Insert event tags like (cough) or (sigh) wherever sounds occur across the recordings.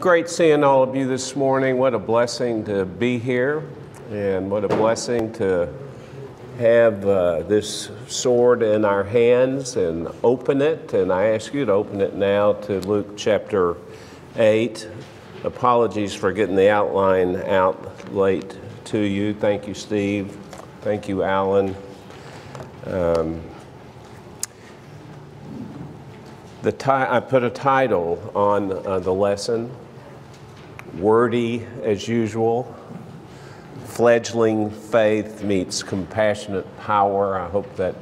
Great seeing all of you this morning. What a blessing to be here, and what a blessing to have uh, this sword in our hands and open it. And I ask you to open it now to Luke chapter 8. Apologies for getting the outline out late to you. Thank you, Steve. Thank you, Alan. Um, the I put a title on uh, the lesson wordy as usual. Fledgling faith meets compassionate power. I hope that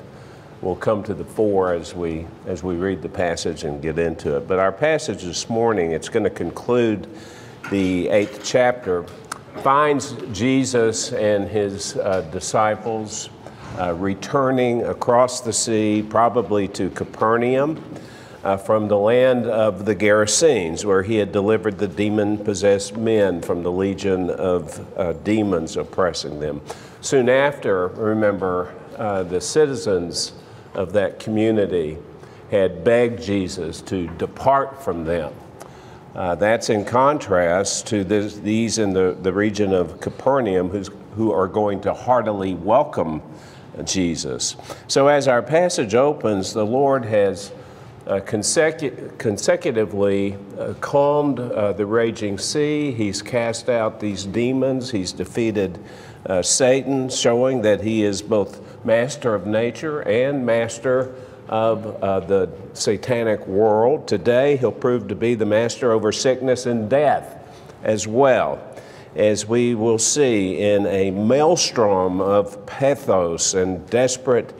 will come to the fore as we as we read the passage and get into it. But our passage this morning, it's going to conclude the eighth chapter, finds Jesus and his uh, disciples uh, returning across the sea, probably to Capernaum uh, from the land of the Gerasenes, where he had delivered the demon possessed men from the legion of uh, demons oppressing them. Soon after, remember, uh, the citizens of that community had begged Jesus to depart from them. Uh, that's in contrast to this, these in the, the region of Capernaum who are going to heartily welcome Jesus. So, as our passage opens, the Lord has uh, consecu- consecutively uh, calmed uh, the raging sea. He's cast out these demons. He's defeated uh, Satan, showing that he is both master of nature and master of uh, the satanic world. Today, he'll prove to be the master over sickness and death as well. As we will see in a maelstrom of pathos and desperate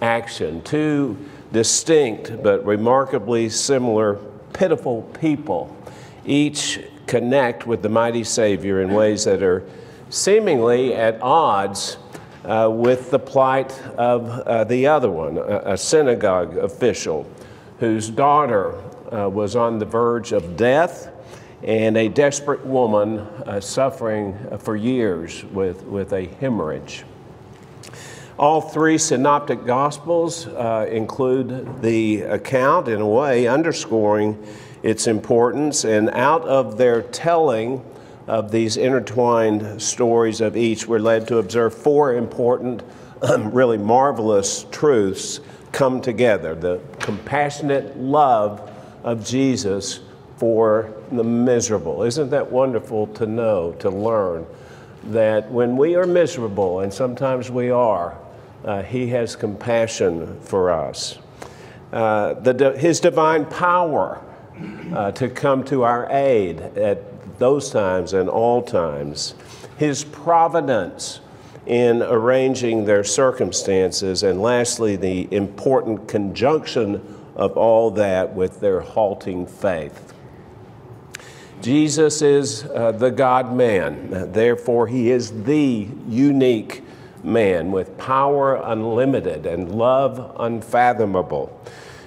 action, two distinct but remarkably similar, pitiful people, each connect with the mighty Savior in ways that are seemingly at odds uh, with the plight of uh, the other one, a, a, synagogue official whose daughter uh, was on the verge of death and a desperate woman uh, suffering for years with, with a hemorrhage. All three synoptic gospels uh, include the account in a way underscoring its importance, and out of their telling of these intertwined stories of each, we're led to observe four important, really marvelous truths come together the compassionate love of Jesus for the miserable. Isn't that wonderful to know, to learn? That when we are miserable, and sometimes we are, uh, He has compassion for us. Uh, the, his divine power uh, to come to our aid at those times and all times. His providence in arranging their circumstances. And lastly, the important conjunction of all that with their halting faith. Jesus is uh, the God man, therefore, he is the unique man with power unlimited and love unfathomable.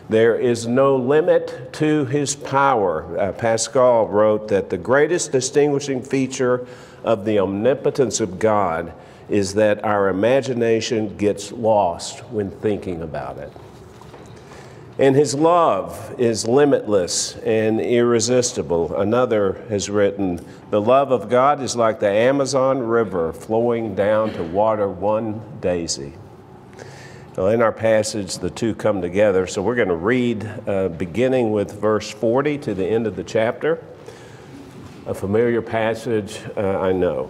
There is no limit to his power. Uh, Pascal wrote that the greatest distinguishing feature of the omnipotence of God is that our imagination gets lost when thinking about it. And his love is limitless and irresistible. Another has written, The love of God is like the Amazon River flowing down to water one daisy. Now, in our passage, the two come together. So we're going to read uh, beginning with verse 40 to the end of the chapter. A familiar passage, uh, I know.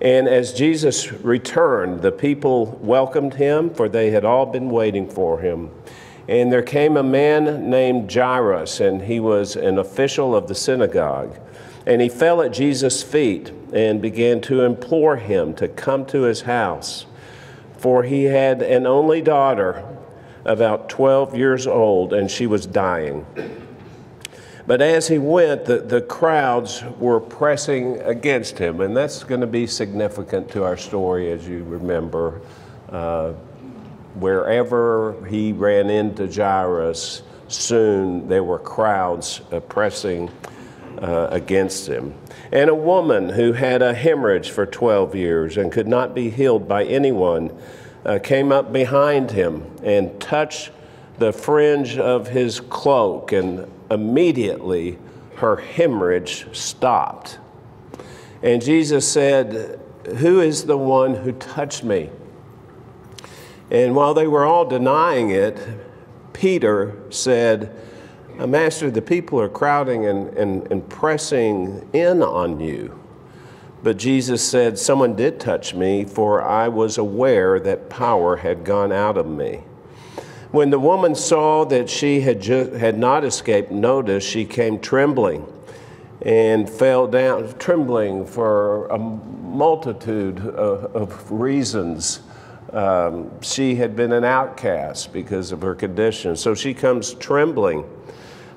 And as Jesus returned, the people welcomed him, for they had all been waiting for him. And there came a man named Jairus, and he was an official of the synagogue. And he fell at Jesus' feet and began to implore him to come to his house. For he had an only daughter, about 12 years old, and she was dying. But as he went, the, the crowds were pressing against him, and that's going to be significant to our story, as you remember. Uh, wherever he ran into Jairus, soon there were crowds pressing uh, against him. And a woman who had a hemorrhage for 12 years and could not be healed by anyone uh, came up behind him and touched the fringe of his cloak, and immediately her hemorrhage stopped. And Jesus said, Who is the one who touched me? And while they were all denying it, Peter said, uh, Master, the people are crowding and, and, and pressing in on you. But Jesus said, Someone did touch me, for I was aware that power had gone out of me. When the woman saw that she had, ju- had not escaped notice, she came trembling and fell down, trembling for a multitude of, of reasons. Um, she had been an outcast because of her condition. So she comes trembling,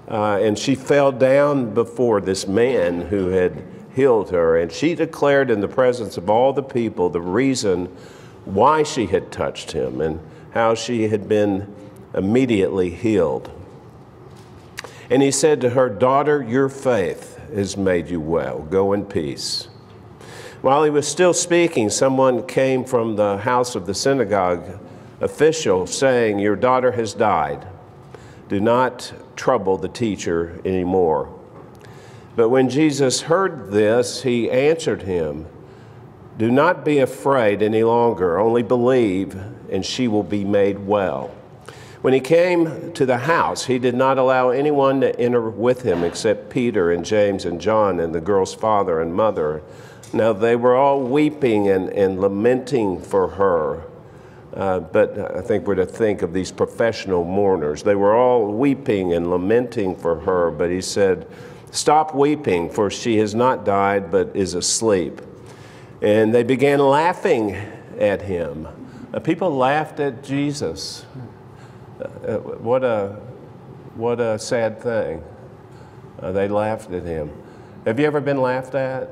uh, and she fell down before this man who had healed her. And she declared in the presence of all the people the reason why she had touched him and how she had been immediately healed. And he said to her, Daughter, your faith has made you well. Go in peace. While he was still speaking, someone came from the house of the synagogue official saying, Your daughter has died. Do not trouble the teacher anymore. But when Jesus heard this, he answered him, Do not be afraid any longer, only believe, and she will be made well. When he came to the house, he did not allow anyone to enter with him except Peter and James and John and the girl's father and mother. Now they were all weeping and, and lamenting for her. Uh, but I think we're to think of these professional mourners. They were all weeping and lamenting for her, but he said, Stop weeping, for she has not died, but is asleep. And they began laughing at him. Uh, people laughed at Jesus. Uh, uh, what, a, what a sad thing. Uh, they laughed at him. Have you ever been laughed at?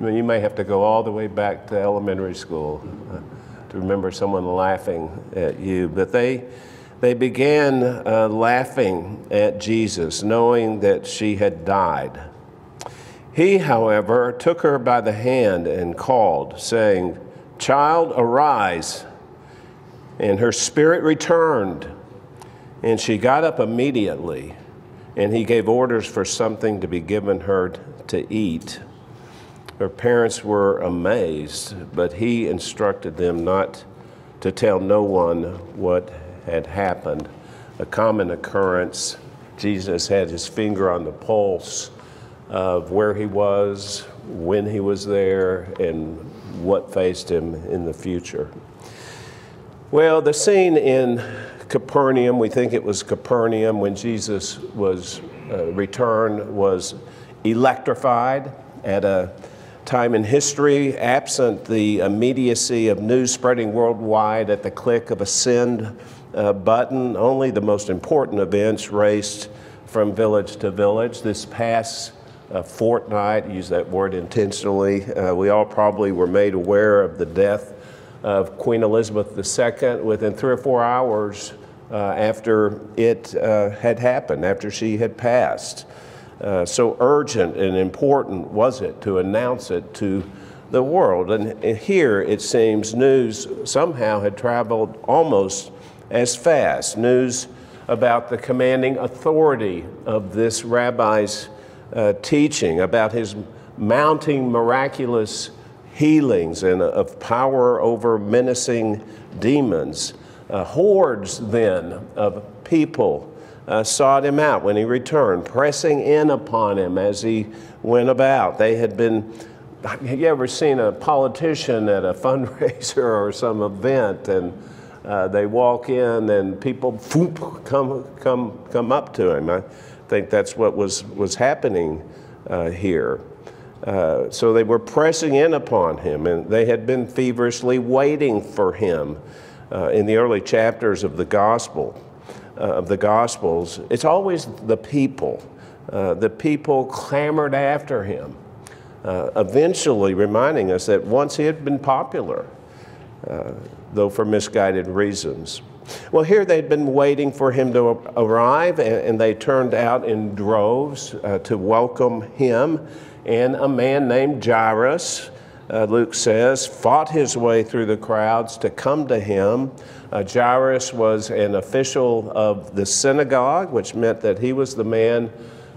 You may have to go all the way back to elementary school uh, to remember someone laughing at you. But they, they began uh, laughing at Jesus, knowing that she had died. He, however, took her by the hand and called, saying, Child, arise. And her spirit returned, and she got up immediately, and he gave orders for something to be given her to eat. Her parents were amazed, but he instructed them not to tell no one what had happened, a common occurrence. Jesus had his finger on the pulse of where he was, when he was there, and what faced him in the future. Well, the scene in Capernaum, we think it was Capernaum when Jesus was uh, returned, was electrified at a time in history, absent the immediacy of news spreading worldwide at the click of a send uh, button. Only the most important events raced from village to village. This past uh, fortnight, use that word intentionally, uh, we all probably were made aware of the death of Queen Elizabeth II within three or four hours uh, after it uh, had happened, after she had passed. Uh, so urgent and important was it to announce it to the world. And here it seems news somehow had traveled almost as fast. News about the commanding authority of this rabbi's uh, teaching, about his mounting miraculous healings and of power over menacing demons. Uh, hordes then of people uh, sought him out when he returned, pressing in upon him as he went about. They had been, have you ever seen a politician at a (laughs) fundraiser or some event and uh, they walk in and people whoop, come, come, come up to him. I think that's what was, was happening uh, here. Uh, so they were pressing in upon him, and they had been feverishly waiting for him uh, in the early chapters of the gospel, of the gospels. It's always the people. Uh, the people clamored after him, eventually reminding us that once he had been popular, though for misguided reasons. Well, here they'd been waiting for him to arrive, and, they turned out in droves uh, to welcome him. And a man named Jairus, uh, Luke says, fought his way through the crowds to come to him. Uh, Jairus was an official of the synagogue, which meant that he was the man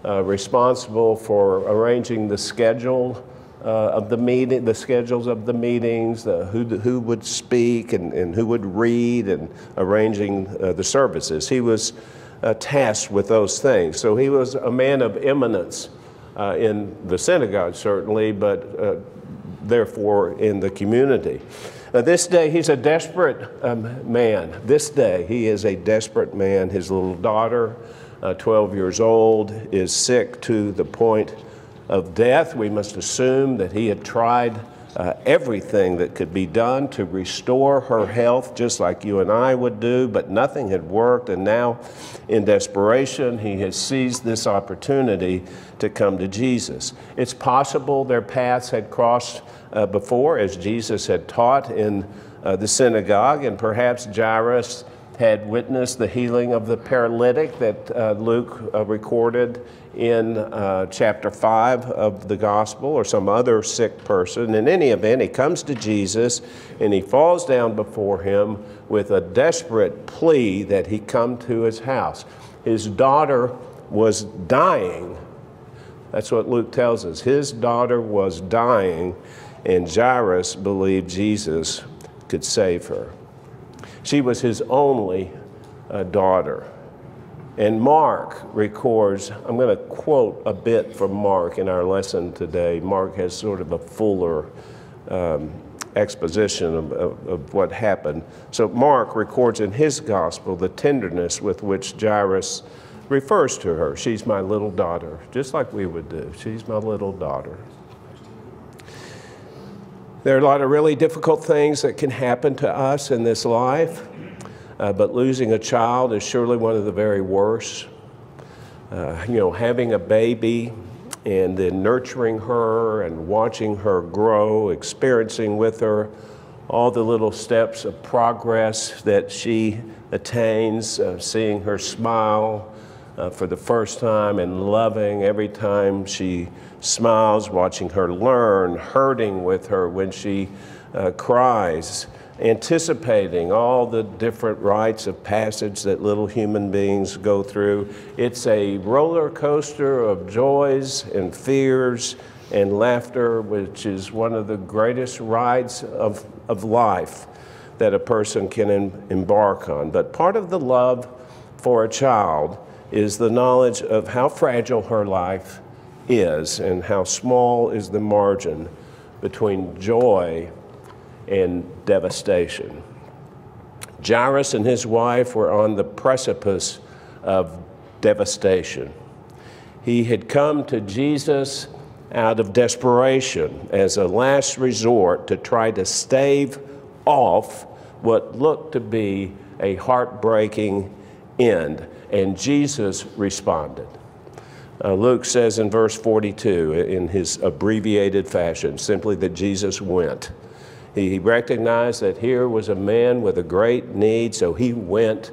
uh, responsible for arranging the schedule uh, of the meeting, the schedules of the meetings, the, who, who would speak and, and who would read, and arranging uh, the services. He was uh, tasked with those things. So he was a man of eminence uh, in the synagogue, certainly, but uh, therefore in the community. Uh, this day, he's a desperate um, man. This day, he is a desperate man. His little daughter, 12 years old, is sick to the point of death, we must assume that he had tried uh, everything that could be done to restore her health, just like you and I would do, but nothing had worked. And now, in desperation, he has seized this opportunity to come to Jesus. It's possible their paths had crossed uh, before, as Jesus had taught in uh, the synagogue, and perhaps Jairus had witnessed the healing of the paralytic that uh, Luke uh, recorded in uh, chapter 5 of the gospel or some other sick person. In any event, he comes to Jesus and he falls down before him with a desperate plea that he come to his house. His daughter was dying. That's what Luke tells us. His daughter was dying, and Jairus believed Jesus could save her. She was his only uh, daughter. And Mark records, I'm going to quote a bit from Mark in our lesson today. Mark has sort of a fuller um, exposition of, of, of, what happened. So Mark records in his gospel the tenderness with which Jairus refers to her. She's my little daughter, just like we would do. She's my little daughter. There are a lot of really difficult things that can happen to us in this life, uh, but losing a child is surely one of the very worst. Uh, you know, having a baby and then nurturing her and watching her grow, experiencing with her all the little steps of progress that she attains, uh, seeing her smile uh, for the first time and loving every time she smiles, watching her learn, hurting with her when she uh, cries, anticipating all the different rites of passage that little human beings go through. It's a roller coaster of joys and fears and laughter, which is one of the greatest rides of, of life that a person can em embark on. But part of the love for a child is the knowledge of how fragile her life is and how small is the margin between joy and devastation. Jairus and his wife were on the precipice of devastation. He had come to Jesus out of desperation as a last resort to try to stave off what looked to be a heartbreaking end. And Jesus responded. Uh, Luke says in verse 42, in his abbreviated fashion, simply that Jesus went. He, he recognized that here was a man with a great need, so he went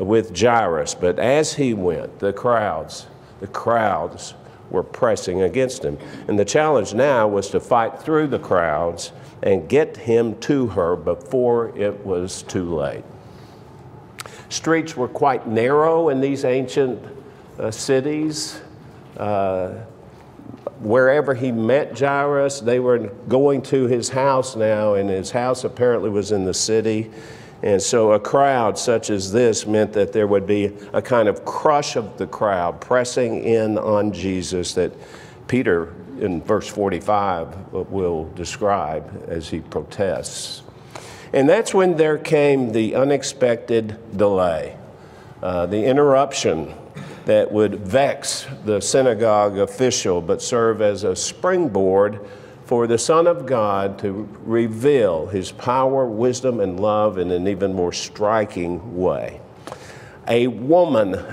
with Jairus. But as he went, the crowds, the crowds were pressing against him. And the challenge now was to fight through the crowds and get him to her before it was too late. Streets were quite narrow in these ancient uh, cities. Uh, wherever he met Jairus, they were going to his house now, and his house apparently was in the city. And so a crowd such as this meant that there would be a kind of crush of the crowd pressing in on Jesus that Peter in verse 45 will describe as he protests. And that's when there came the unexpected delay, uh, the interruption that would vex the synagogue official but serve as a springboard for the Son of God to reveal his power, wisdom, and love in an even more striking way. A woman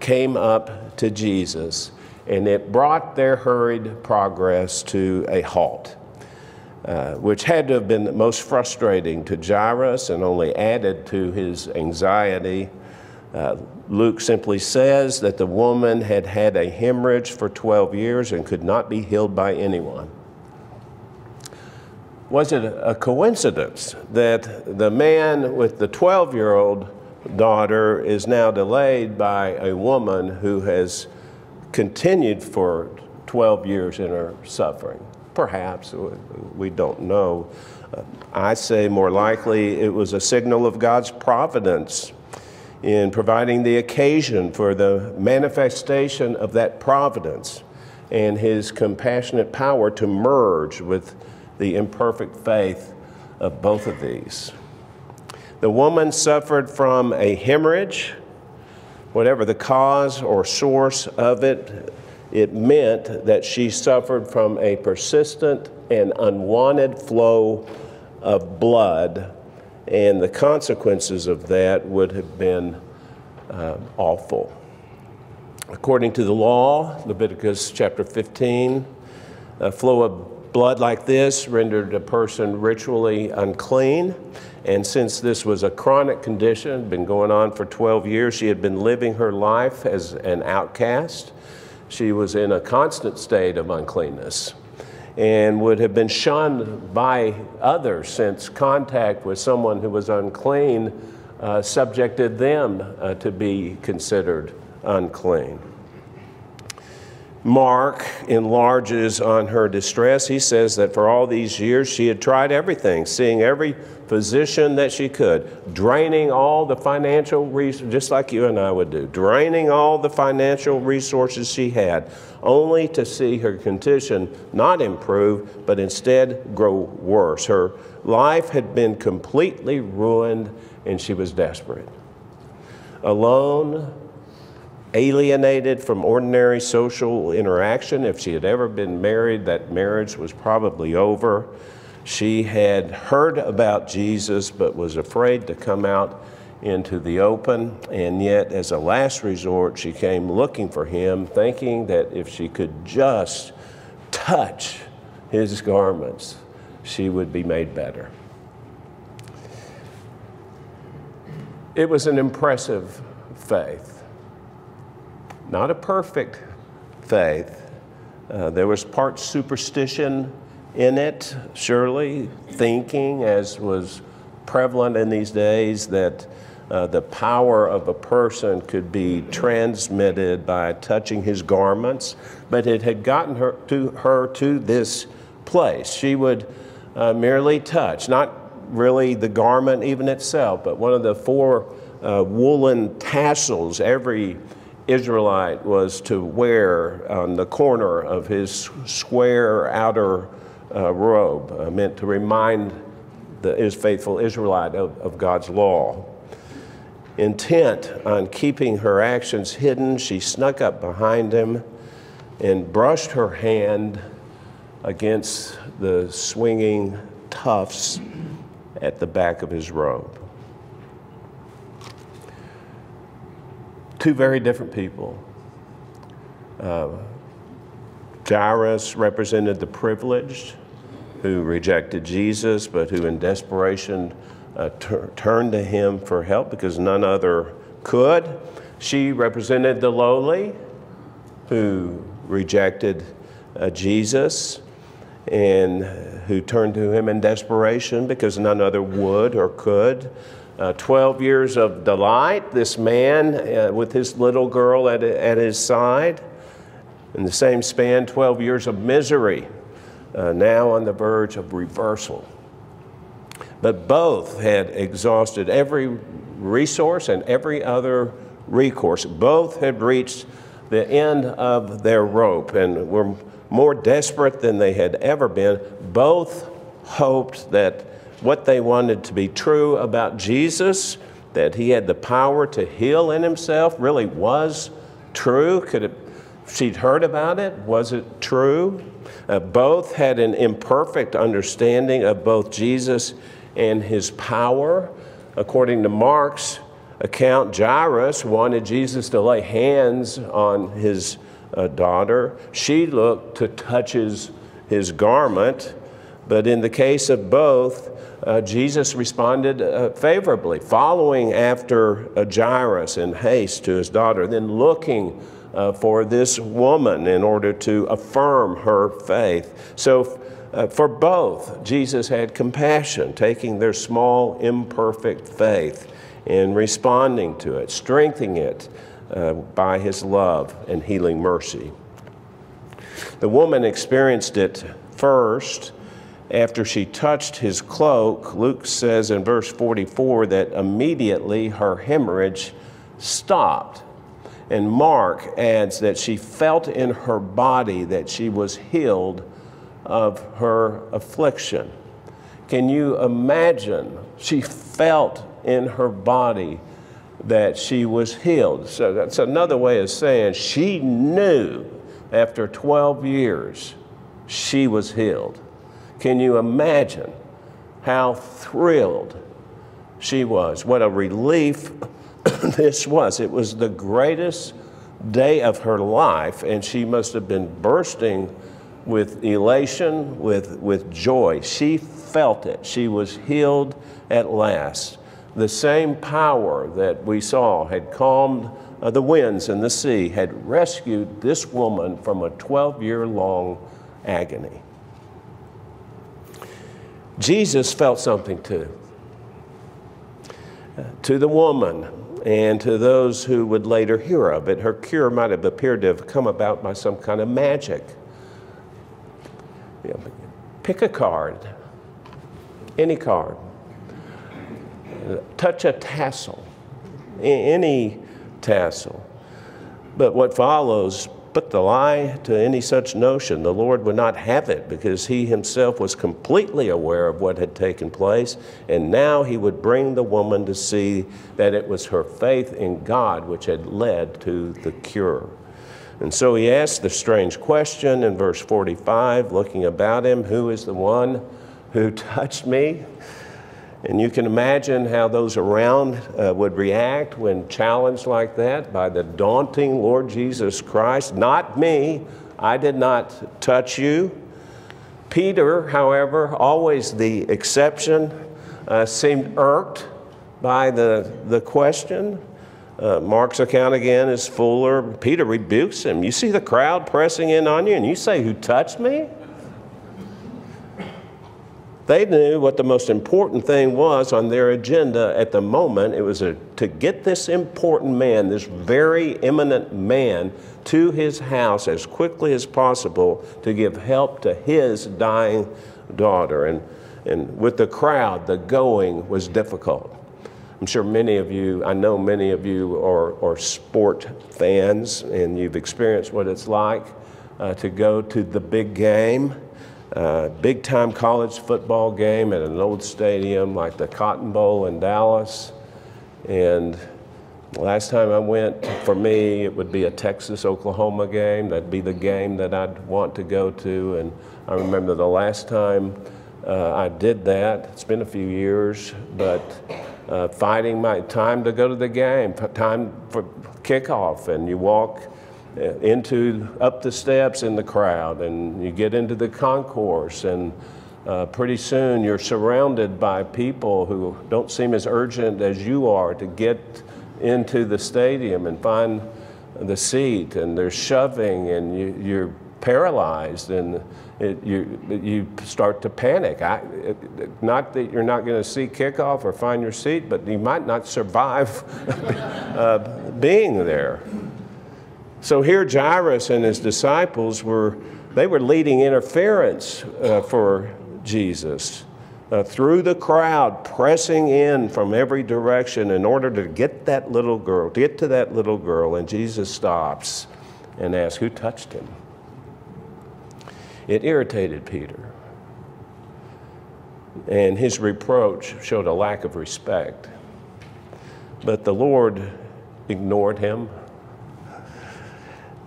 came up to Jesus, and it brought their hurried progress to a halt. Uh, which had to have been most frustrating to Jairus and only added to his anxiety. Uh, Luke simply says that the woman had had a hemorrhage for 12 years and could not be healed by anyone. Was it a coincidence that the man with the 12 year old daughter is now delayed by a woman who has continued for 12 years in her suffering. Perhaps, we don't know. Uh, I say more likely it was a signal of God's providence in providing the occasion for the manifestation of that providence and his compassionate power to merge with the imperfect faith of both of these. The woman suffered from a hemorrhage, whatever the cause or source of it, it meant that she suffered from a persistent and unwanted flow of blood, and the consequences of that would have been uh, awful. According to the law, Leviticus chapter 15, a flow of blood like this rendered a person ritually unclean. And since this was a chronic condition, been going on for 12 years, she had been living her life as an outcast. She was in a constant state of uncleanness and would have been shunned by others since contact with someone who was unclean uh, subjected them uh, to be considered unclean. Mark enlarges on her distress. He says that for all these years she had tried everything, seeing every physician that she could, draining all the financial resources, just like you and I would do, draining all the financial resources she had, only to see her condition not improve, but instead grow worse. Her life had been completely ruined and she was desperate. Alone, alienated from ordinary social interaction. If she had ever been married, that marriage was probably over. She had heard about Jesus but was afraid to come out into the open, and yet, as a last resort, she came looking for him, thinking that if she could just touch his garments, she would be made better. It was an impressive faith, not a perfect faith. Uh, there was part superstition in it, surely, thinking, as was prevalent in these days, that uh, the power of a person could be transmitted by touching his garments, but it had gotten her to her to this place. She would uh, merely touch, not really the garment even itself, but one of the four uh, woolen tassels every Israelite was to wear on the corner of his square outer uh, robe, uh, meant to remind the is faithful Israelite of, of God's law. Intent on keeping her actions hidden, she snuck up behind him and brushed her hand against the swinging tufts at the back of his robe. Two very different people. Uh, Jairus represented the privileged who rejected Jesus, but who in desperation uh, turned to him for help because none other could. She represented the lowly who rejected uh, Jesus and who turned to him in desperation because none other would or could. Uh, 12 years of delight, this man uh, with his little girl at, at his side. In the same span, 12 years of misery, uh, now on the verge of reversal. But both had exhausted every resource and every other recourse. Both had reached the end of their rope and were more desperate than they had ever been. Both hoped that what they wanted to be true about Jesus, that he had the power to heal in himself, really was true. Could it, she'd heard about it, was it true? Uh, both had an imperfect understanding of both Jesus and his power. According to Mark's account, Jairus wanted Jesus to lay hands on his uh, daughter. She looked to touch his, his garment. But in the case of both, uh, Jesus responded uh, favorably, following after uh, Jairus in haste to his daughter, then looking uh, for this woman in order to affirm her faith. So, uh, for both, Jesus had compassion, taking their small, imperfect faith and responding to it, strengthening it uh, by his love and healing mercy. The woman experienced it first after she touched his cloak. Luke says in verse 44 that immediately her hemorrhage stopped. And Mark adds that she felt in her body that she was healed of her affliction. Can you imagine? She felt in her body that she was healed. So that's another way of saying she knew after 12 years she was healed. Can you imagine how thrilled she was? What a relief (coughs) this was. It was the greatest day of her life, and she must have been bursting with elation, with, with joy. She felt it. She was healed at last. The same power that we saw had calmed uh, the winds and the sea, had rescued this woman from a 12 year long agony. Jesus felt something too. To the woman and to those who would later hear of it, her cure might have appeared to have come about by some kind of magic. Pick a card, any card, touch a tassel, any tassel. But what follows put the lie to any such notion. The Lord would not have it because he himself was completely aware of what had taken place, and now he would bring the woman to see that it was her faith in God which had led to the cure. And so he asked the strange question in verse 45, looking about him, Who is the one who (laughs) touched me? And you can imagine how those around uh, would react when challenged like that by the daunting Lord Jesus Christ. Not me, I did not touch you. Peter, however, always the exception, uh, seemed irked by the, the question. Uh, Mark's account again is fuller. Peter rebukes him. You see the crowd pressing in on you, and you say, Who touched me? They knew what the most important thing was on their agenda at the moment. It was a, to get this important man, this very eminent man, to his house as quickly as possible to give help to his dying daughter. And, and with the crowd, the going was difficult. I'm sure many of you, I know many of you are, are sport fans and you've experienced what it's like uh, to go to the big game big time college football game at an old stadium like the Cotton Bowl in Dallas. And last time I went, for me, it would be a Texas Oklahoma game. That'd be the game that I'd want to go to. And I remember the last time uh, I did that, it's been a few years, but uh, fighting my time to go to the game, time for kickoff, and you walk into up the steps in the crowd and you get into the concourse and uh, pretty soon you're surrounded by people who don't seem as urgent as you are to get into the stadium and find the seat and they're shoving and you, you're paralyzed and it, you, you start to panic. I, it, not that you're not going to see kickoff or find your seat, but you might not survive (laughs) uh, being there. So here Jairus and his disciples were, they were leading interference uh, for Jesus. Uh, through the crowd, pressing in from every direction in order to get that little girl, to get to that little girl, and Jesus stops and asks, Who touched him? It irritated Peter. And his reproach showed a lack of respect. But the Lord ignored him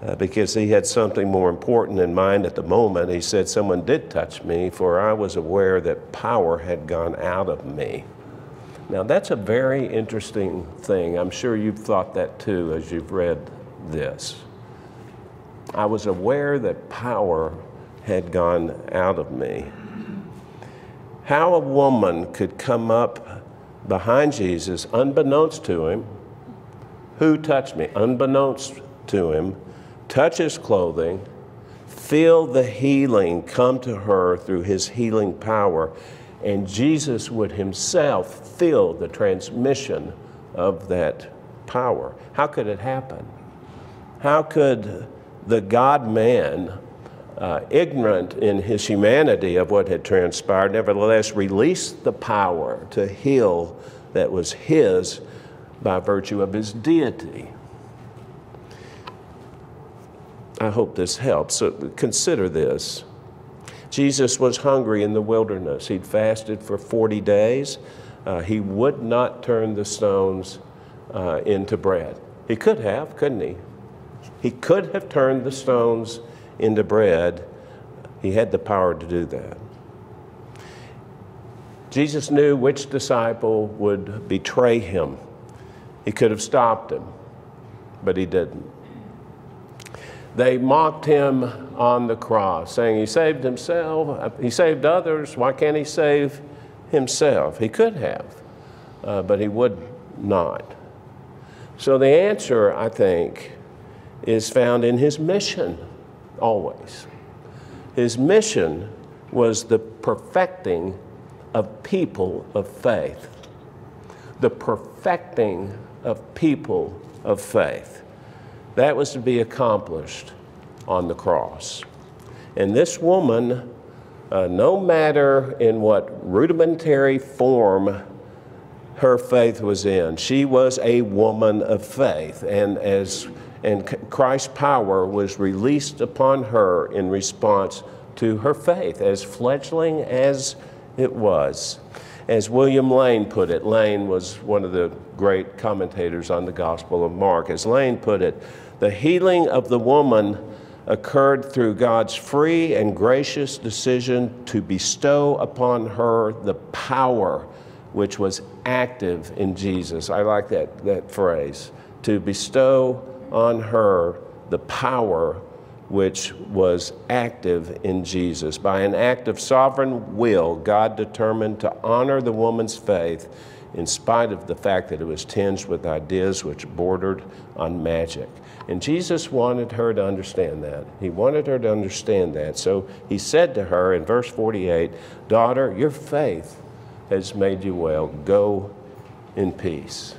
uh, because he had something more important in mind at the moment. He said, Someone did touch me, for I was aware that power had gone out of me. Now, that's a very interesting thing. I'm sure you've thought that too as you've read this. I was aware that power had gone out of me. How a woman could come up behind Jesus, unbeknownst to him, who touched me, unbeknownst to him, touch his clothing, feel the healing come to her through his healing power, and Jesus would himself feel the transmission of that power. How could it happen? How could the God man, uh, ignorant in his humanity of what had transpired, nevertheless release the power to heal that was his by virtue of his deity? I hope this helps. So consider this. Jesus was hungry in the wilderness. He'd fasted for 40 days. Uh, he would not turn the stones uh, into bread. He could have, couldn't he? He could have turned the stones into bread. He had the power to do that. Jesus knew which disciple would betray him. He could have stopped him, but he didn't. They mocked him on the cross, saying he saved himself, he saved others, why can't he save himself? He could have, uh, but he would not. So the answer, I think, is found in his mission always. His mission was the perfecting of people of faith. The perfecting of people of faith. That was to be accomplished on the cross. And this woman, uh, no matter in what rudimentary form her faith was in, she was a woman of faith. And as and Christ's power was released upon her in response to her faith, as fledgling as it was. As William Lane put it, Lane was one of the great commentators on the Gospel of Mark. As Lane put it, the healing of the woman occurred through God's free and gracious decision to bestow upon her the power which was active in Jesus. I like that, that phrase to bestow on her the power which was active in Jesus. By an act of sovereign will, God determined to honor the woman's faith in spite of the fact that it was tinged with ideas which bordered on magic. And Jesus wanted her to understand that. He wanted her to understand that. So he said to her in verse 48 Daughter, your faith has made you well. Go in peace.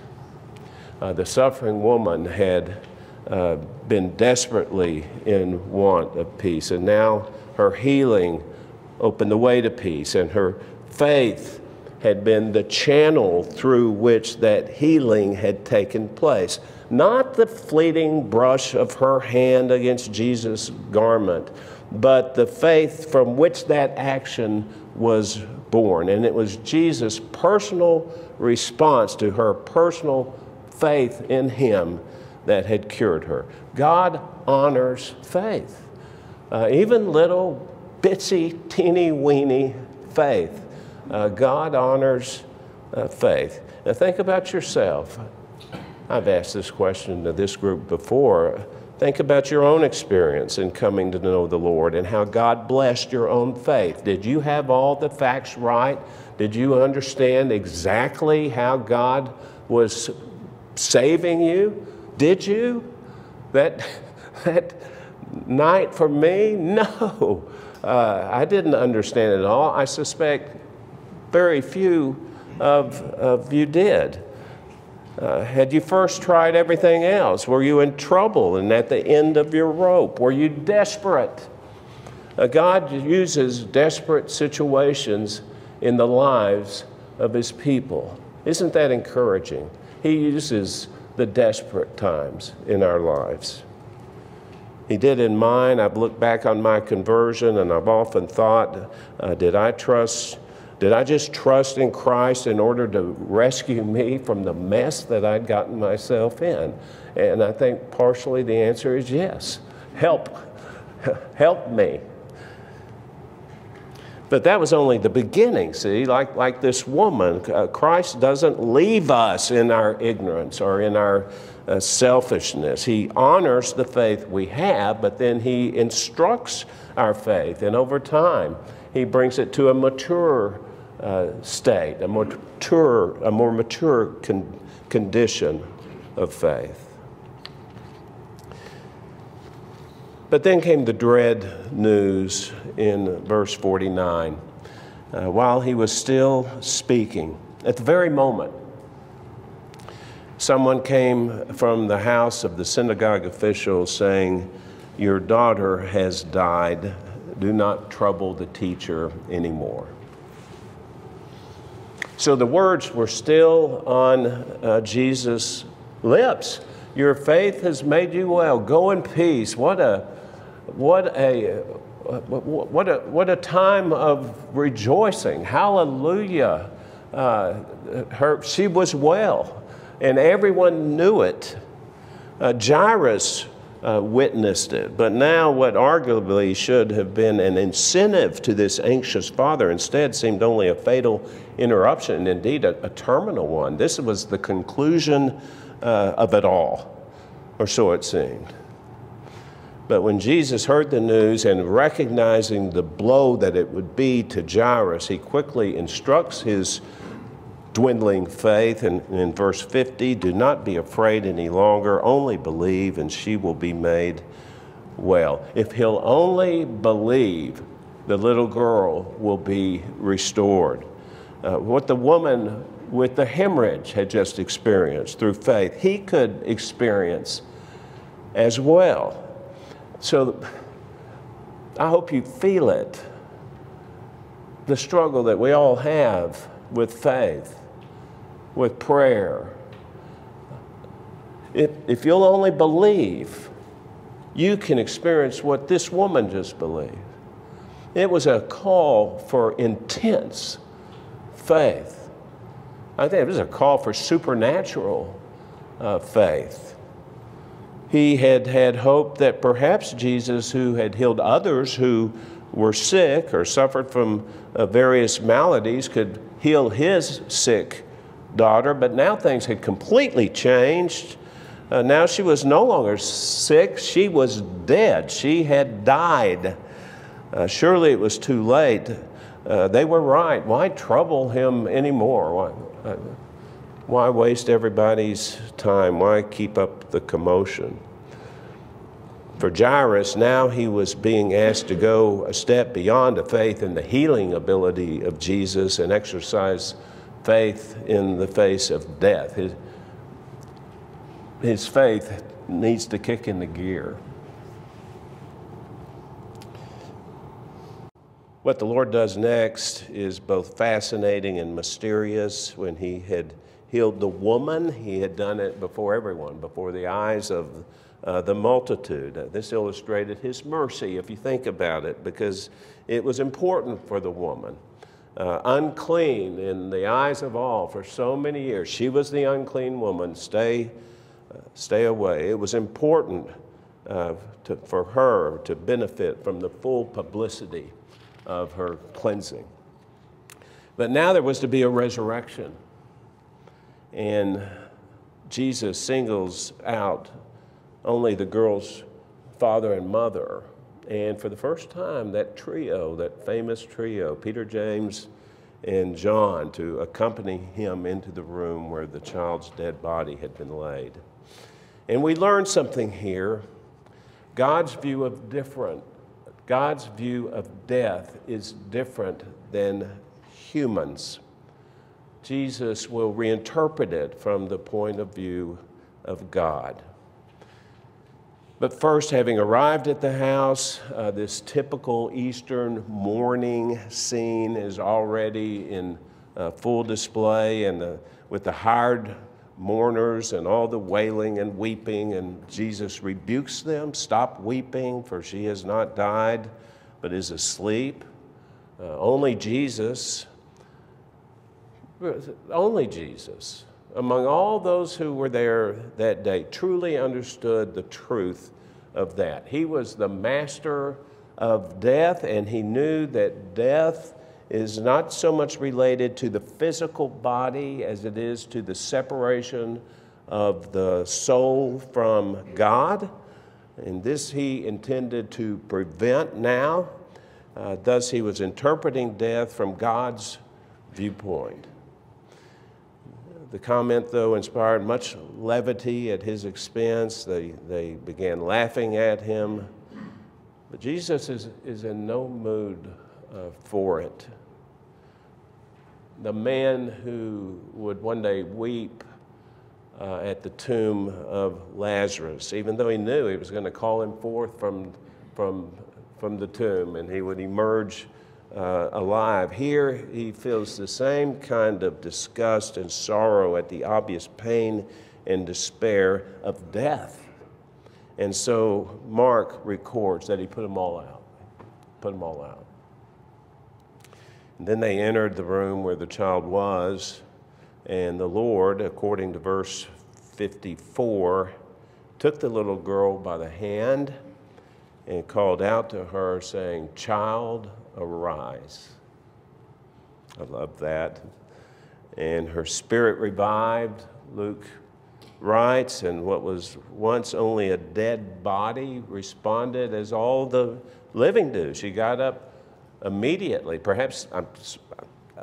Uh, the suffering woman had uh, been desperately in want of peace. And now her healing opened the way to peace, and her faith had been the channel through which that healing had taken place. Not the fleeting brush of her hand against Jesus' garment, but the faith from which that action was born. And it was Jesus' personal response to her personal faith in Him that had cured her. God honors faith. Uh, even little bitsy, teeny weeny faith. Uh, God honors uh, faith. Now think about yourself. I've asked this question to this group before. Think about your own experience in coming to know the Lord and how God blessed your own faith. Did you have all the facts right? Did you understand exactly how God was saving you? Did you? That, (laughs) that night for me? No. Uh, I didn't understand it all. I suspect very few of, of you did. Uh, had you first tried everything else? Were you in trouble and at the end of your rope? Were you desperate? Uh, God uses desperate situations in the lives of His people. Isn't that encouraging? He uses the desperate times in our lives. He did in mine. I've looked back on my conversion and I've often thought, uh, did I trust? Did I just trust in Christ in order to rescue me from the mess that I'd gotten myself in? And I think partially the answer is yes. Help. (laughs) Help me. But that was only the beginning, see? Like, like this woman, uh, Christ doesn't leave us in our ignorance or in our uh, selfishness. He honors the faith we have, but then He instructs our faith. And over time, He brings it to a mature uh, state, a more mature, a more mature con- condition of faith. But then came the dread news in verse 49. Uh, while he was still speaking, at the very moment Someone came from the house of the synagogue official saying, Your daughter has died. Do not trouble the teacher anymore. So the words were still on uh, Jesus' lips. Your faith has made you well. Go in peace. What a, what a, what a, what a time of rejoicing. Hallelujah. Uh, her, she was well, and everyone knew it. Uh, Jairus uh, witnessed it. But now, what arguably should have been an incentive to this anxious father instead seemed only a fatal interruption, indeed, a, a terminal one. This was the conclusion uh, of it all, or so it seemed. But when Jesus heard the news and recognizing the blow that it would be to Jairus, he quickly instructs his dwindling faith. And in verse 50, do not be afraid any longer, only believe, and she will be made well. If he'll only believe, the little girl will be restored. Uh, what the woman with the hemorrhage had just experienced through faith, he could experience as well. So I hope you feel it the struggle that we all have with faith, with prayer. If, if you'll only believe, you can experience what this woman just believed. It was a call for intense faith. I think it was a call for supernatural uh, faith. He had had hope that perhaps Jesus, who had healed others who were sick or suffered from uh, various maladies, could heal his sick daughter. But now things had completely changed. Uh, now she was no longer sick, she was dead. She had died. Uh, surely it was too late. Uh, they were right. Why trouble him anymore? Why, uh, why waste everybody's time? Why keep up the commotion? For Jairus, now he was being asked to go a step beyond the faith in the healing ability of Jesus and exercise faith in the face of death. His, his faith needs to kick in the gear. What the Lord does next is both fascinating and mysterious. When he had healed the woman, he had done it before everyone, before the eyes of uh, the multitude. Uh, this illustrated his mercy, if you think about it, because it was important for the woman. Uh, unclean in the eyes of all for so many years. She was the unclean woman. Stay, uh, stay away. It was important uh, to, for her to benefit from the full publicity of her cleansing. But now there was to be a resurrection. And Jesus singles out only the girl's father and mother. And for the first time, that trio, that famous trio, Peter, James, and John, to accompany him into the room where the child's dead body had been laid. And we learn something here. God's view of different God's view of death is different than humans. Jesus will reinterpret it from the point of view of God. But first, having arrived at the house, uh, this typical Eastern mourning scene is already in uh, full display, and uh, with the hired mourners and all the wailing and weeping, and Jesus rebukes them Stop weeping, for she has not died, but is asleep. Uh, only Jesus, only Jesus, among all those who were there that day, truly understood the truth of that. He was the master of death, and he knew that death is not so much related to the physical body as it is to the separation of the soul from God. And this he intended to prevent now. Uh, thus, he was interpreting death from God's viewpoint. The comment, though, inspired much levity at his expense. They, they began laughing at him. But Jesus is, is in no mood uh, for it. The man who would one day weep uh, at the tomb of Lazarus, even though he knew he was going to call him forth from, from, from the tomb and he would emerge uh, alive. Here he feels the same kind of disgust and sorrow at the obvious pain and despair of death. And so Mark records that he put them all out. Put them all out. And then they entered the room where the child was, and the Lord, according to verse 54, took the little girl by the hand and called out to her, saying, Child, arise. I love that. And her spirit revived, Luke writes, and what was once only a dead body responded as all the living do. She got up immediately, perhaps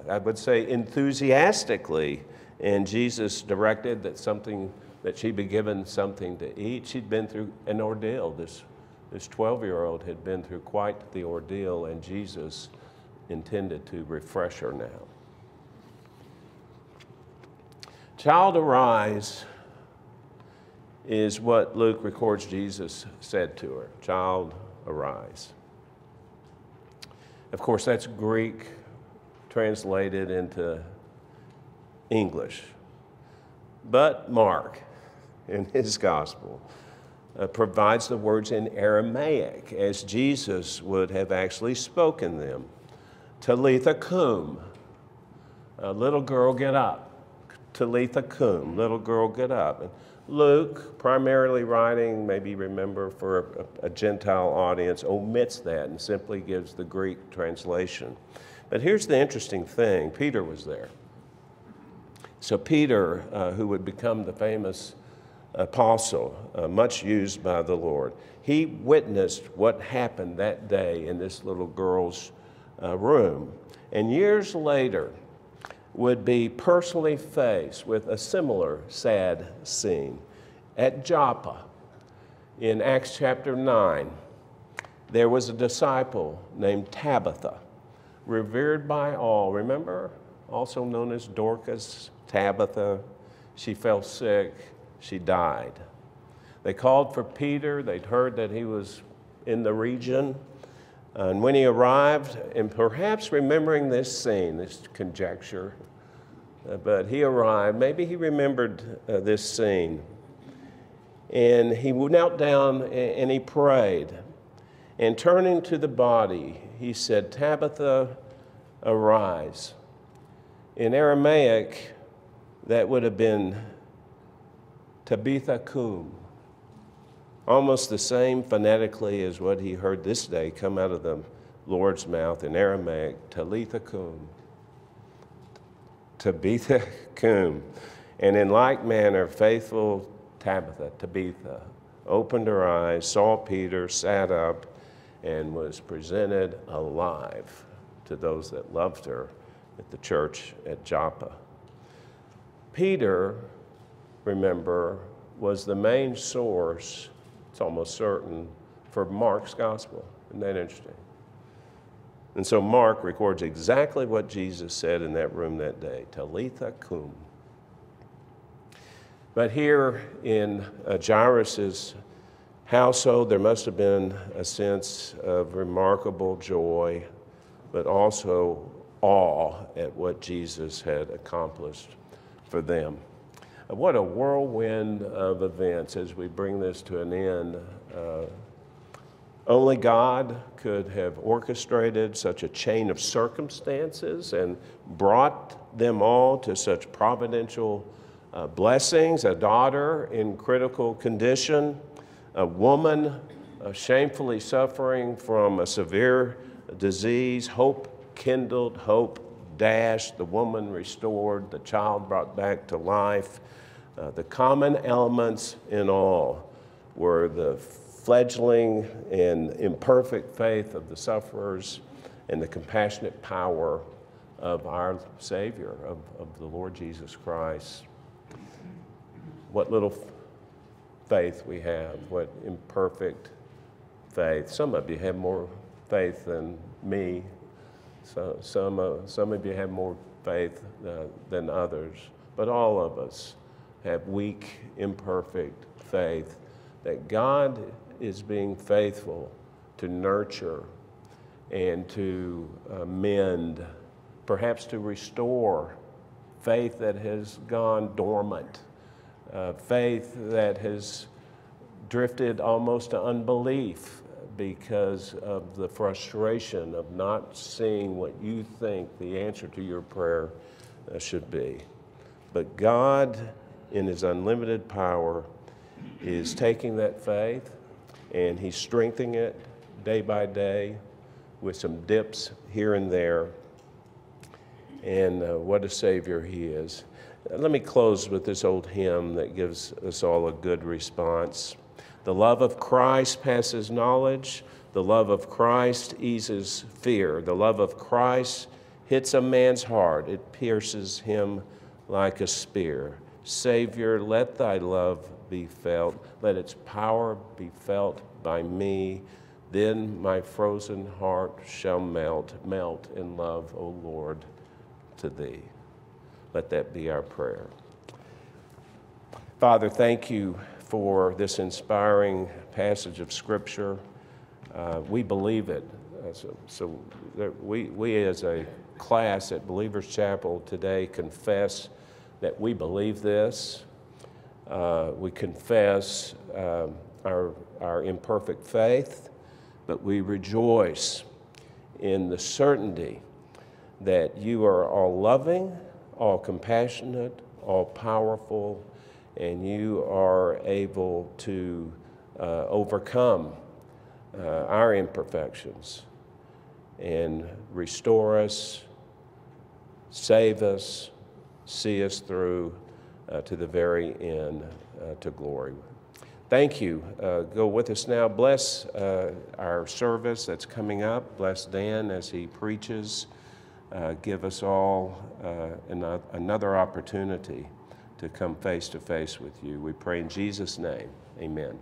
I would say enthusiastically, and Jesus directed that something that she be given something to eat. She'd been through an ordeal. This this 12-year-old had been through quite the ordeal, and Jesus intended to refresh her now. Child arise is what Luke records Jesus said to her Child, arise. Of course, that's Greek translated into English. But Mark, in his gospel, uh, provides the words in Aramaic, as Jesus would have actually spoken them. Talitha cum, little girl, get up. Talitha cum, little girl, get up. And Luke, primarily writing, maybe remember for a, a, Gentile audience, omits that and simply gives the Greek translation. But here's the interesting thing Peter was there. So, Peter, uh, who would become the famous apostle, uh, much used by the Lord, he witnessed what happened that day in this little girl's uh, room. And years later, would be personally faced with a similar sad scene. At Joppa, in Acts chapter 9, there was a disciple named Tabitha, revered by all. Remember? Also known as Dorcas, Tabitha. She fell sick, she died. They called for Peter, they'd heard that he was in the region. And when he arrived, and perhaps remembering this scene, this conjecture, uh, but he arrived, maybe he remembered uh, this scene. And he knelt down and he prayed. And turning to the body, he said, Tabitha, arise. In Aramaic, that would have been Tabitha cum almost the same phonetically as what he heard this day come out of the Lord's mouth in Aramaic, Talitha cum. Tabitha (laughs) cum. And in like manner, faithful Tabitha, Tabitha, opened her eyes, saw Peter, sat up, and was presented alive to those that loved her at the church at Joppa. Peter, remember, was the main source it's almost certain, for Mark's gospel. Isn't that interesting? And so Mark records exactly what Jesus said in that room that day Talitha cum. But here in uh, Jairus' household, there must have been a sense of remarkable joy, but also awe at what Jesus had accomplished for them. What a whirlwind of events as we bring this to an end. Uh, only God could have orchestrated such a chain of circumstances and brought them all to such providential uh, blessings. A daughter in critical condition, a woman uh, shamefully suffering from a severe disease, hope kindled, hope dashed, the woman restored, the child brought back to life. Uh, the common elements in all were the fledgling and imperfect faith of the sufferers and the compassionate power of our Savior, of, of the Lord Jesus Christ. What little faith we have, what imperfect faith. Some of you have more faith than me. So, some, uh, some of you have more faith uh, than others, but all of us have weak, imperfect faith, that God is being faithful to nurture and to uh, mend, perhaps to restore faith that has gone dormant, uh, faith that has drifted almost to unbelief because of the frustration of not seeing what you think the answer to your prayer uh, should be. But God, in His unlimited power, is taking that faith and He's strengthening it day by day with some dips here and there. And uh, what a Savior He is. Let me close with this old hymn that gives us all a good response. The love of Christ passes knowledge. The love of Christ eases fear. The love of Christ hits a man's heart, it pierces him like a spear. Savior, let thy love be felt. Let its power be felt by me. Then my frozen heart shall melt, melt in love, O Lord, to thee. Let that be our prayer. Father, thank you for this inspiring passage of Scripture. Uh, we believe it. Uh, so, so we, we, as a class at Believers Chapel today, confess that we believe this. Uh, we confess um, our, our imperfect faith, but we rejoice in the certainty that you are all loving, all compassionate, all powerful, and you are able to uh, overcome uh, our imperfections and restore us, save us, see us through uh, to the very end uh, to glory. Thank you. Uh, go with us now. Bless uh, our service that's coming up. Bless Dan as he preaches. give us all another opportunity to come face to face with you. We pray in Jesus' name. Amen.